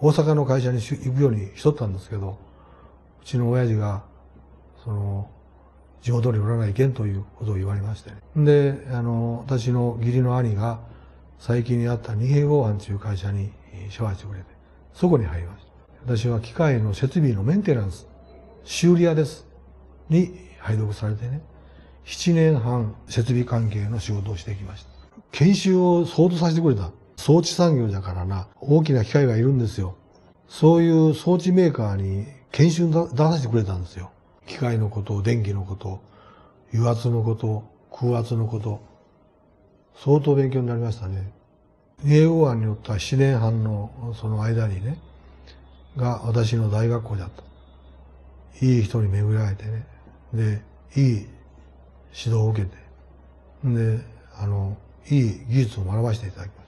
大阪の会社に行くようにしとったんですけど、うちの親父が、その、地元におらないけんということを言われまして、ね、で、あの、私の義理の兄が、最近にあった二平合藩という会社にシャワーしてくれて、そこに入りました。私は機械の設備のメンテナンス、修理屋です。に配属されてね、7年半設備関係の仕事をしてきました。研修を相当させてくれた。装置産業だからな、大きな機械がいるんですよ。そういう装置メーカーに研修出させてくれたんですよ。機械のこと、電気のこと、油圧のこと、空圧のこと、相当勉強になりましたね。英語湾によった7年半のその間にね、が私の大学校だった。いい人に巡られてね。で、いい指導を受けて。で、あの、いい技術を学ばせていただきました。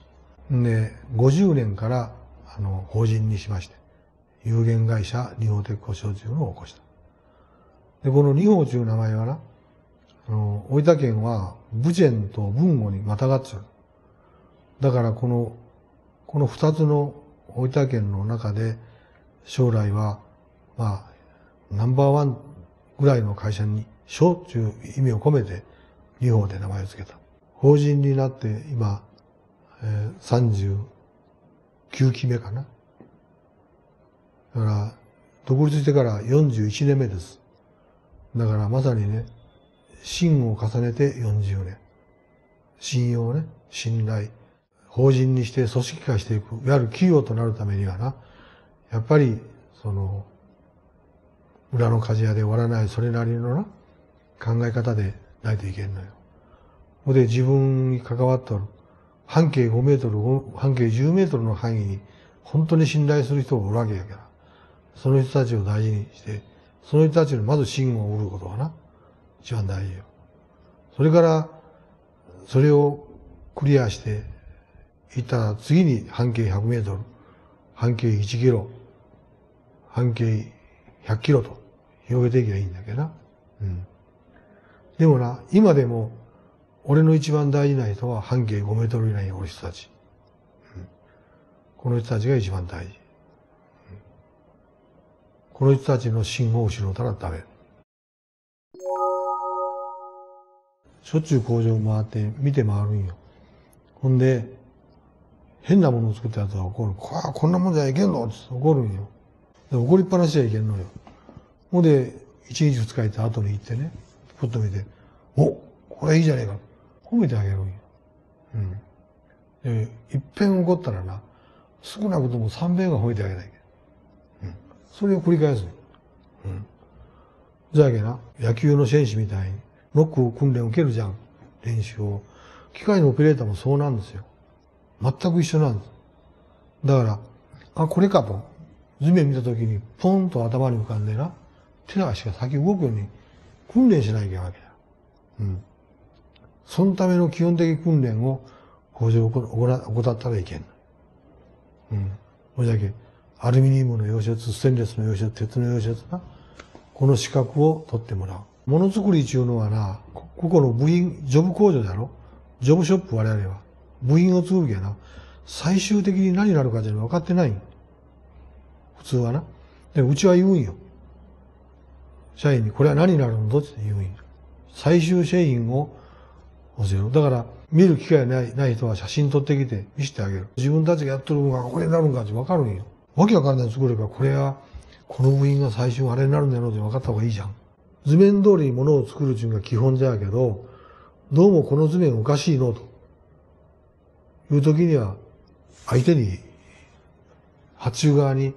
で、50年から、あの、法人にしまして、有限会社日本鉄工所というのを起こした。で、この日本という名前はな、あの、大分県は、武前と文語にまたがってる。だからこの、この二つの大分県の中で、将来は、まあ、ナンバーワンぐらいの会社に、小という意味を込めて、日本で名前を付けた。法人になって今、えー、39期目かな。だから、独立してから41年目です。だからまさにね、信を重ねて40年。信用ね、信頼。法人にして組織化していく。いわゆる企業となるためにはな、やっぱり、その、裏の鍛冶屋で終わらないそれなりのな、考え方でないといけんのよ。ほで自分に関わっとる、半径5メートル、半径10メートルの範囲に、本当に信頼する人がおるわけやから、その人たちを大事にして、その人たちのまず信を売ることはな、一番大事よ。それから、それをクリアしていったら次に半径100メートル、半径1キロ、半径100キロと広げていけばいいんだけどな。うん。でもな、今でも、俺の一番大事な人は半径5メートル以内におる人たち。うん、この人たちが一番大事。この人たちの信号を失うたらダメ。しょっちゅう工場を回って見て回るんよ。ほんで、変なものを作ったやつは怒る。ここんなもんじゃいけんの？って怒るんよ。怒りっぱなしじゃいけんのよ。ほんで、一日二日行って後に行ってね、ふっと見て、おこれいいじゃねえか。褒めてあげるんよ。うん。で、一遍怒ったらな、少なくとも三遍が褒めてあげないけそれを繰り返す。うん。じゃあけな、野球の選手みたいに、ノックを訓練受けるじゃん。練習を。機械のオペレーターもそうなんですよ。全く一緒なんです。だから、あ、これかと。地面見たときに、ポンと頭に浮かんでな、手足が先動くように訓練しなきゃいけないわけだ。うん。そのための基本的訓練を工場を行ったらいけん。うん。それだけ。アルミニウムの溶接、ステンレスの溶接、鉄の溶接な、この資格を取ってもらう。ものづくりっていうのはな、ここの部品、ジョブ工場だろ？ジョブショップ我々は。部品を作るけな、最終的に何になるかじゃ分かってない。普通はな。で、うちは言うんよ。社員に、これは何になるの？って言うんよ。最終製品を教える。だから、見る機会ないない人は写真撮ってきて見せてあげる。自分たちがやってるのがこれになるんかって分かるんよ。わけわかんない作れば、これは、この部品が最終あれになるんだろうって分かった方がいいじゃん。図面通りに物を作るっていうのが基本じゃけど、どうもこの図面おかしいのと。いう時には、相手に、発注側に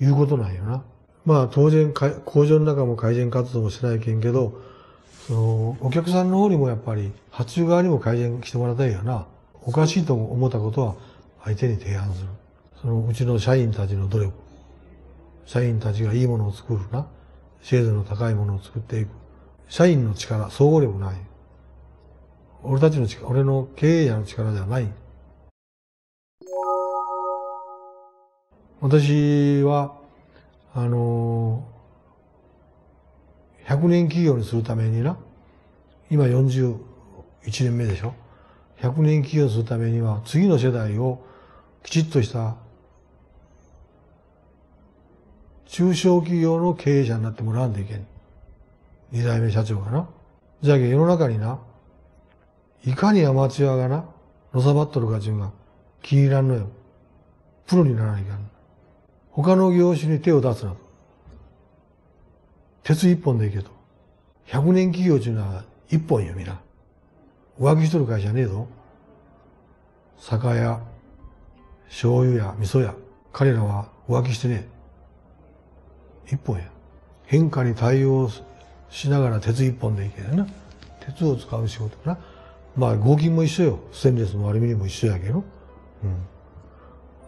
言うことなんよな。まあ当然、工場の中も改善活動もしないけんけど、その、お客さんの方にもやっぱり、発注側にも改善してもらいたいよな。おかしいと思ったことは、相手に提案する。そのうちの社員たちの努力、社員たちがいいものを作るな、精度の高いものを作っていく。社員の力、総合力ない。俺たちの力、俺の経営者の力ではない。私は、あの100年企業にするためにな、今41年目でしょ。100年企業にするためには、次の世代をきちっとした中小企業の経営者になってもらわんといけん。二代目社長がな。じゃあ世の中にな、いかにアマチュアがな、のさばっとるかちゅうが気に入らんのよ。プロにならないかん。他の業種に手を出すなと。鉄一本でいけと。百年企業ちゅうのは一本よ、みな。浮気しとる会社ねえぞ。酒屋、醤油屋、味噌屋。彼らは浮気してねえ。一本や。変化に対応しながら鉄一本でいけな。鉄を使う仕事な。まあ合金も一緒よ。ステンレスもアルミニウムも一緒やけど。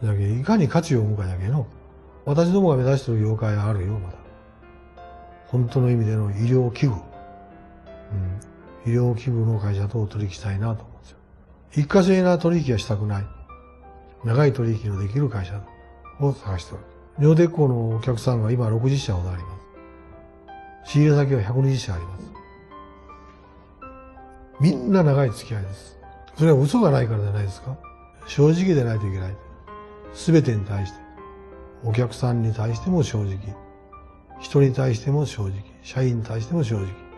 うん。だけどいかに価値を生むかやけど。私どもが目指してる業界はあるよ、まだ。本当の意味での医療器具。うん。医療器具の会社と取引したいなと思うんですよ。一過性な取引はしたくない。長い取引のできる会社を探しておる。尿鉄鋼のお客さんは今60社ほどあります。仕入れ先は120社あります。みんな長い付き合いです。それは嘘がないからじゃないですか。正直でないといけない。すべてに対して。お客さんに対しても正直。人に対しても正直。社員に対しても正直。